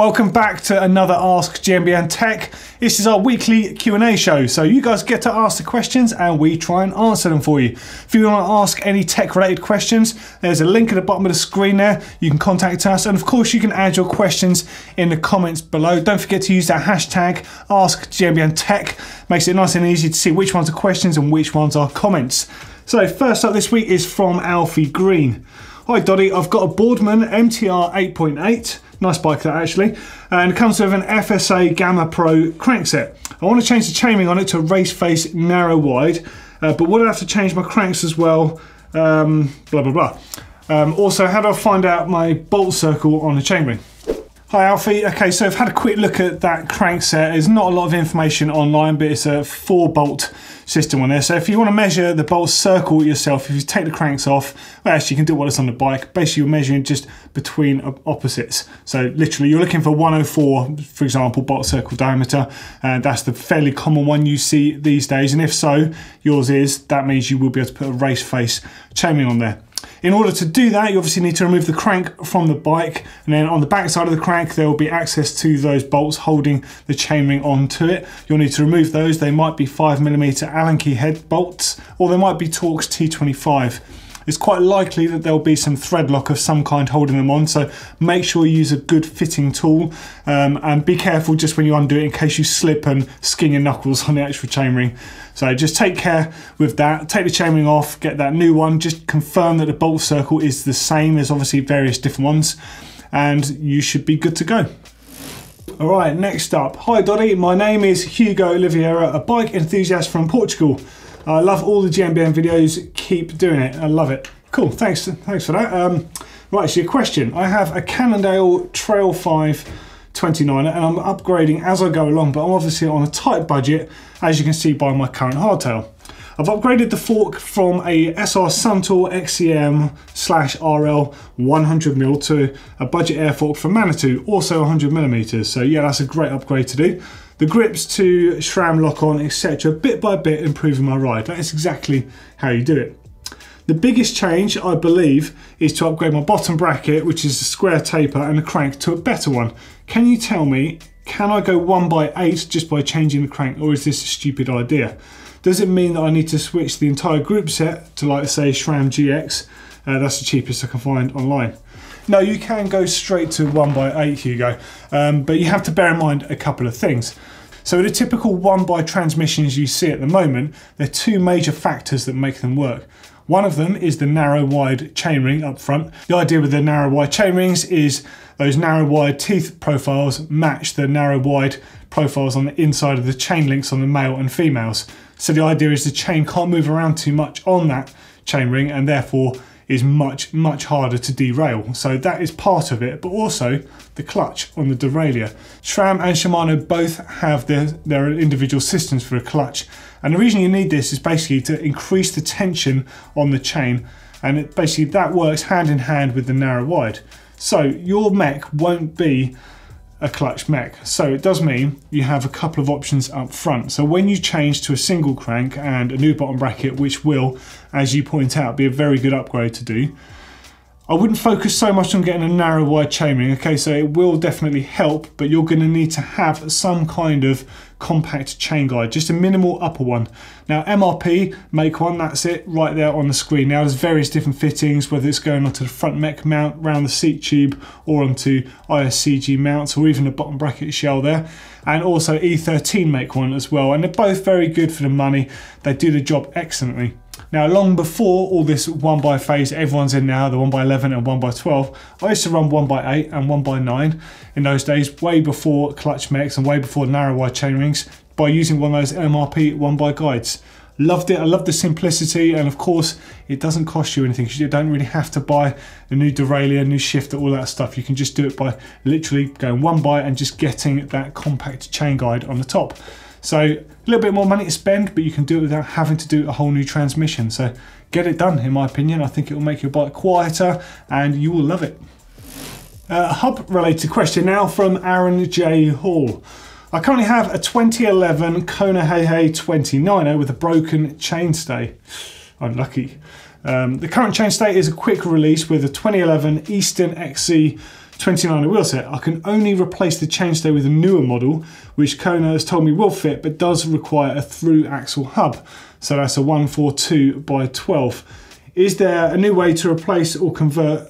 Welcome back to another Ask GMBN Tech. This is our weekly Q&A show, so you guys get to ask the questions and we try and answer them for you. If you want to ask any tech-related questions, there's a link at the bottom of the screen there. You can contact us, and of course you can add your questions in the comments below. Don't forget to use that hashtag AskGMBNTech. Makes it nice and easy to see which ones are questions and which ones are comments. So first up this week is from Alfie Green. Hi Doddy, I've got a Boardman MTR 8.8 Nice bike that actually. And it comes with an FSA Gamma Pro crankset. I want to change the chainring on it to race face narrow wide, uh, but would I have to change my cranks as well? Um, blah, blah, blah. Um, also, how do I find out my bolt circle on the chainring? Hi Alfie, okay so I've had a quick look at that crankset. There's not a lot of information online but it's a four bolt system on there. So if you want to measure the bolt circle yourself, if you take the cranks off, well actually you can do it while it's on the bike. Basically you're measuring just between opposites. So literally you're looking for 104 for example bolt circle diameter and that's the fairly common one you see these days and if so yours is, that means you will be able to put a race face chainring on there. In order to do that, you obviously need to remove the crank from the bike, and then on the back side of the crank, there will be access to those bolts holding the chainring onto it. You'll need to remove those. They might be 5mm Allen key head bolts, or they might be Torx T25 it's quite likely that there'll be some thread lock of some kind holding them on. So make sure you use a good fitting tool um, and be careful just when you undo it in case you slip and skin your knuckles on the actual chainring. So just take care with that. Take the chainring off, get that new one. Just confirm that the bolt circle is the same as obviously various different ones and you should be good to go. All right, next up. Hi Doddy, my name is Hugo Oliveira, a bike enthusiast from Portugal. I love all the GMBN videos. Keep doing it. I love it. Cool. Thanks. Thanks for that. Um, right. So your question. I have a Cannondale Trail 5 29 and I'm upgrading as I go along, but I'm obviously on a tight budget, as you can see by my current hardtail. I've upgraded the fork from a SR Suntour XCM slash RL 100mm to a budget air fork from Manitou, also 100mm. So yeah, that's a great upgrade to do the grips to SRAM lock on, etc. bit by bit improving my ride. That is exactly how you do it. The biggest change, I believe, is to upgrade my bottom bracket, which is a square taper and a crank, to a better one. Can you tell me, can I go 1 by 8 just by changing the crank, or is this a stupid idea? Does it mean that I need to switch the entire group set to, like, say, SRAM GX? Uh, that's the cheapest I can find online. No, you can go straight to 1 by 8 Hugo, um, but you have to bear in mind a couple of things. So the typical 1 by transmissions you see at the moment, there are two major factors that make them work. One of them is the narrow wide chainring up front. The idea with the narrow wide chainrings is those narrow wide teeth profiles match the narrow wide profiles on the inside of the chain links on the male and females. So the idea is the chain can't move around too much on that chainring and therefore is much, much harder to derail. So that is part of it, but also the clutch on the derailleur. SRAM and Shimano both have their, their individual systems for a clutch. And the reason you need this is basically to increase the tension on the chain. And it, basically that works hand in hand with the narrow wide. So your mech won't be a clutch mech. So it does mean you have a couple of options up front. So when you change to a single crank and a new bottom bracket, which will, as you point out, be a very good upgrade to do, I wouldn't focus so much on getting a narrow wide chainring. Okay, so it will definitely help, but you're going to need to have some kind of compact chain guide, just a minimal upper one. Now MRP make one, that's it, right there on the screen. Now there's various different fittings, whether it's going onto the front mech mount, around the seat tube, or onto ISCG mounts, or even the bottom bracket shell there. And also E13 make one as well, and they're both very good for the money. They do the job excellently. Now, long before all this 1 by phase everyone's in now, the 1 by 11 and 1 by 12, I used to run 1 by 8 and 1 by 9 in those days, way before clutch mechs and way before narrow wide chain rings, by using one of those MRP 1 by guides. Loved it, I love the simplicity, and of course, it doesn't cost you anything you don't really have to buy a new derailleur, new shifter, all that stuff. You can just do it by literally going one by and just getting that compact chain guide on the top. So a little bit more money to spend, but you can do it without having to do a whole new transmission. So get it done, in my opinion. I think it will make your bike quieter and you will love it. Uh, hub related question now from Aaron J. Hall. I currently have a 2011 Kona Heihei 29er with a broken chainstay. Unlucky. Um, the current chainstay is a quick release with a 2011 Easton XC 29 wheel set. I can only replace the chainstay with a newer model, which Kona has told me will fit, but does require a through axle hub. So that's a 142 by 12. Is there a new way to replace or convert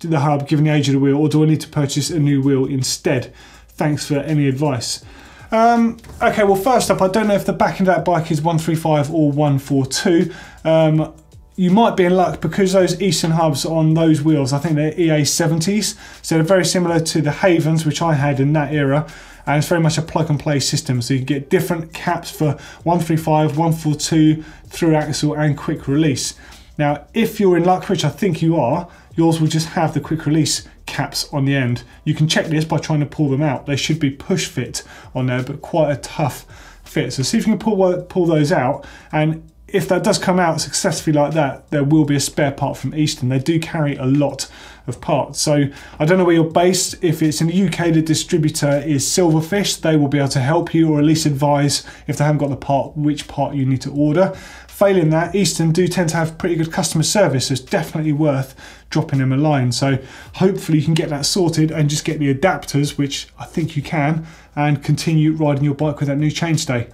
the hub given the age of the wheel, or do I need to purchase a new wheel instead? Thanks for any advice. Um, okay, well, first up, I don't know if the back end of that bike is 135 or 142. Um, you might be in luck because those Easton hubs on those wheels, I think they're EA 70s, so they're very similar to the Havens, which I had in that era. And it's very much a plug and play system, so you get different caps for 135, 142, through axle, and quick release. Now, if you're in luck, which I think you are, yours will just have the quick release caps on the end. You can check this by trying to pull them out. They should be push fit on there, but quite a tough fit. So see if you can pull, pull those out. And if that does come out successfully like that, there will be a spare part from Easton. They do carry a lot of parts. So I don't know where you're based. If it's in the UK, the distributor is Silverfish. They will be able to help you or at least advise if they haven't got the part, which part you need to order. Failing that, Easton do tend to have pretty good customer service, so it's definitely worth dropping them a line. So hopefully you can get that sorted and just get the adapters, which I think you can, and continue riding your bike with that new chainstay.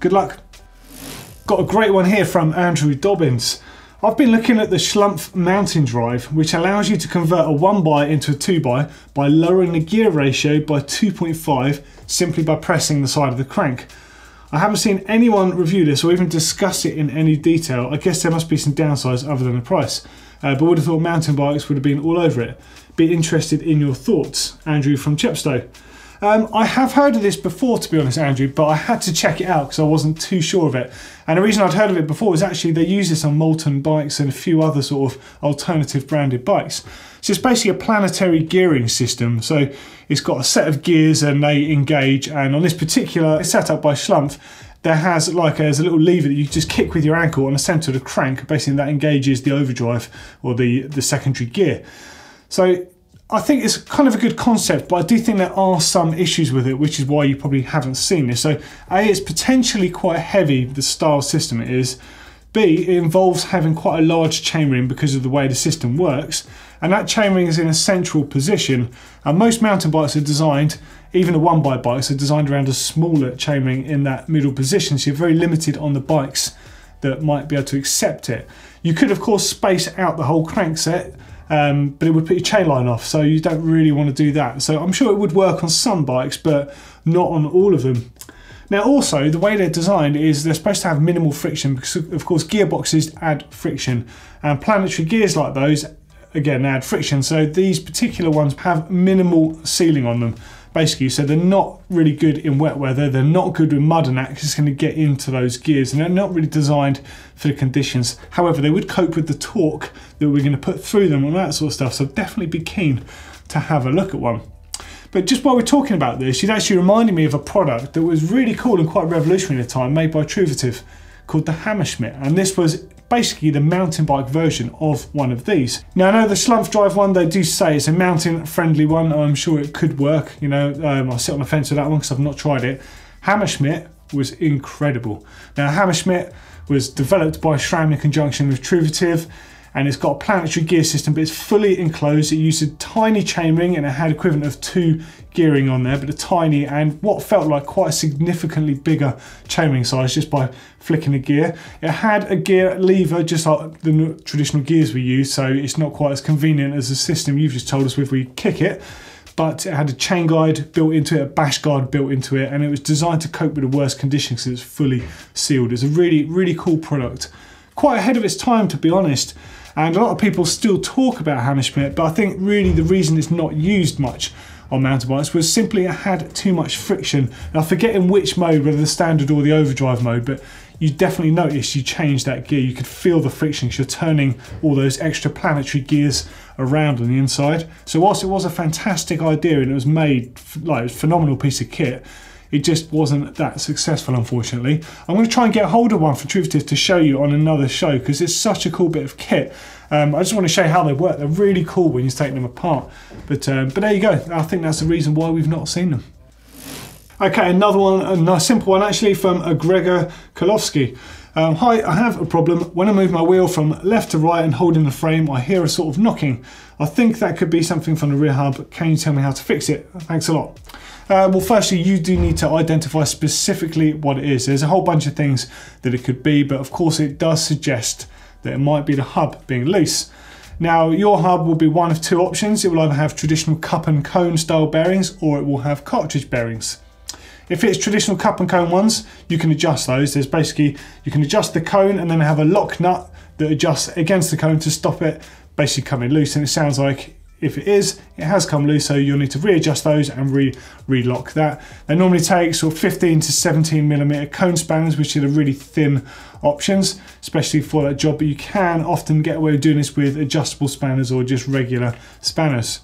Good luck. Got a great one here from Andrew Dobbins. I've been looking at the Schlumpf mountain drive, which allows you to convert a 1 by into a 2 by by lowering the gear ratio by 2.5 simply by pressing the side of the crank. I haven't seen anyone review this or even discuss it in any detail. I guess there must be some downsides other than the price. Uh, but would have thought mountain bikes would have been all over it. Be interested in your thoughts. Andrew from Chepstow. Um, I have heard of this before, to be honest, Andrew, but I had to check it out because I wasn't too sure of it. And the reason I'd heard of it before is actually they use this on Moulton bikes and a few other sort of alternative branded bikes. So it's basically a planetary gearing system. So it's got a set of gears and they engage. And on this particular setup by Schlumpf, there has like a, there's a little lever that you just kick with your ankle on the centre of the crank. Basically, that engages the overdrive or the the secondary gear. So I think it's kind of a good concept, but I do think there are some issues with it, which is why you probably haven't seen this. So, A, it's potentially quite heavy, the style system it is. B, it involves having quite a large chainring because of the way the system works, and that chainring is in a central position. And most mountain bikes are designed, even the one by bikes, are designed around a smaller chainring in that middle position, so you're very limited on the bikes that might be able to accept it. You could, of course, space out the whole crankset um, but it would put your chain line off, so you don't really want to do that. So I'm sure it would work on some bikes, but not on all of them. Now also, the way they're designed is they're supposed to have minimal friction because of course gearboxes add friction and planetary gears like those again add friction. So these particular ones have minimal sealing on them basically. So they're not really good in wet weather. They're not good with mud and that it's going to get into those gears and they're not really designed for the conditions. However, they would cope with the torque that we're going to put through them and that sort of stuff. So definitely be keen to have a look at one. But just while we're talking about this, it actually reminded me of a product that was really cool and quite revolutionary at the time, made by Truvativ, called the Hammerschmidt. And this was basically the mountain bike version of one of these. Now I know the Schlumpf Drive one, they do say it's a mountain friendly one. I'm sure it could work. You know, um, I sit on the fence with that one because I've not tried it. Hammerschmidt was incredible. Now Hammerschmidt was developed by SRAM in conjunction with Truvativ and it's got a planetary gear system, but it's fully enclosed. It used a tiny chainring and it had equivalent of two gearing on there, but a tiny and what felt like quite a significantly bigger chainring size just by flicking the gear. It had a gear lever just like the traditional gears we use, so it's not quite as convenient as the system you've just told us with we kick it but it had a chain guide built into it, a bash guard built into it, and it was designed to cope with the worst conditions because it's fully sealed. It's a really, really cool product. Quite ahead of its time, to be honest. And a lot of people still talk about Hammerschmidt, but I think really the reason it's not used much on mountain bikes was simply it had too much friction. Now, I forget in which mode, whether the standard or the overdrive mode, but you definitely noticed you changed that gear. You could feel the friction because you're turning all those extra planetary gears around on the inside. So whilst it was a fantastic idea and it was made like a phenomenal piece of kit, it just wasn't that successful, unfortunately. I'm going to try and get hold of one for Truvativ to show you on another show because it's such a cool bit of kit. Um, I just want to show you how they work. They're really cool when you're taking them apart. But um, but there you go. I think that's the reason why we've not seen them. Okay, another one, a nice simple one actually from Gregor Kolowski. Um, hi, I have a problem. When I move my wheel from left to right and holding the frame, I hear a sort of knocking. I think that could be something from the rear hub. Can you tell me how to fix it? Thanks a lot. Uh, well, firstly, you do need to identify specifically what it is. There's a whole bunch of things that it could be, but of course it does suggest that it might be the hub being loose. Now, your hub will be one of two options. It will either have traditional cup and cone style bearings or it will have cartridge bearings. If it's traditional cup and cone ones, you can adjust those. There's basically, you can adjust the cone and then have a lock nut that adjusts against the cone to stop it basically coming loose. And it sounds like if it is, it has come loose, so you'll need to readjust those and re relock that. They normally take sort of 15 to 17 millimeter cone spanners, which are the really thin options, especially for that job, but you can often get away with doing this with adjustable spanners or just regular spanners.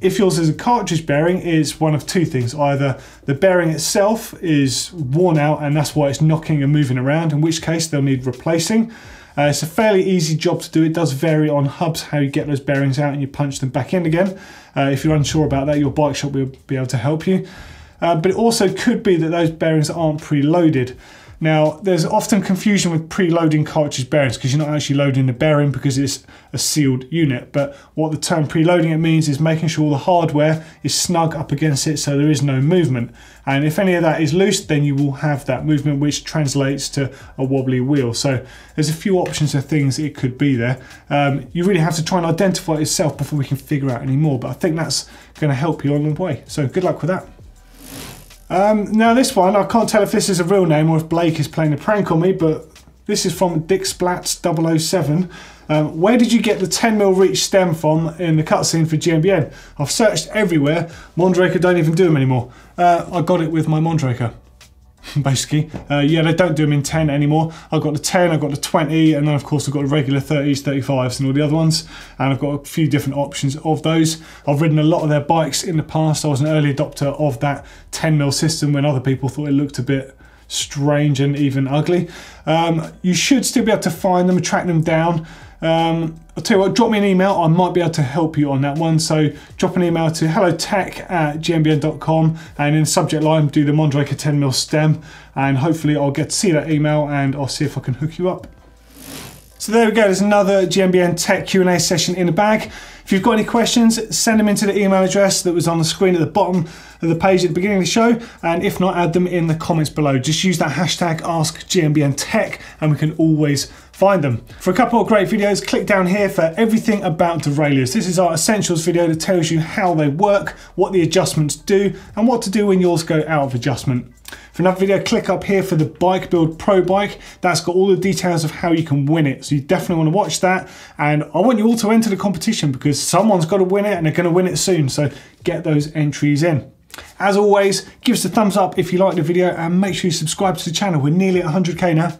If yours is a cartridge bearing, it's one of two things. Either the bearing itself is worn out and that's why it's knocking and moving around, in which case they'll need replacing. Uh, it's a fairly easy job to do. It does vary on hubs how you get those bearings out and you punch them back in again. Uh, if you're unsure about that, your bike shop will be able to help you. Uh, but it also could be that those bearings aren't preloaded. Now, there's often confusion with preloading cartridge bearings because you're not actually loading the bearing because it's a sealed unit. But what the term preloading it means is making sure the hardware is snug up against it so there is no movement. And if any of that is loose, then you will have that movement which translates to a wobbly wheel. So there's a few options of things it could be there. Um, you really have to try and identify it yourself before we can figure out any more. But I think that's going to help you on the way. So good luck with that. Um, now this one, I can't tell if this is a real name or if Blake is playing a prank on me, but this is from Dick Splats 007. Um, where did you get the 10mm reach stem from in the cutscene for GMBN? I've searched everywhere. Mondraker don't even do them anymore. Uh, I got it with my Mondraker. basically. Uh, yeah, they don't do them in 10 anymore. I've got the 10, I've got the 20, and then of course I've got the regular 30s, 35s and all the other ones. And I've got a few different options of those. I've ridden a lot of their bikes in the past. I was an early adopter of that 10 mil system when other people thought it looked a bit strange and even ugly. Um, you should still be able to find them, track them down. Um, I'll tell you what, drop me an email. I might be able to help you on that one. So drop an email to hellotech at gmbn.com and in the subject line, do the Mondraker 10mm stem. And hopefully I'll get to see that email and I'll see if I can hook you up. So there we go, there's another GMBN Tech Q&A session in the bag. If you've got any questions, send them into the email address that was on the screen at the bottom of the page at the beginning of the show, and if not, add them in the comments below. Just use that hashtag AskGMBNTech, and we can always find them. For a couple of great videos, click down here for everything about derailleurs. This is our essentials video that tells you how they work, what the adjustments do, and what to do when yours go out of adjustment. For another video, click up here for the Bike Build Pro Bike. That's got all the details of how you can win it. So you definitely want to watch that. And I want you all to enter the competition because someone's got to win it and they're going to win it soon. So get those entries in. As always, give us a thumbs up if you like the video and make sure you subscribe to the channel. We're nearly at 100k now.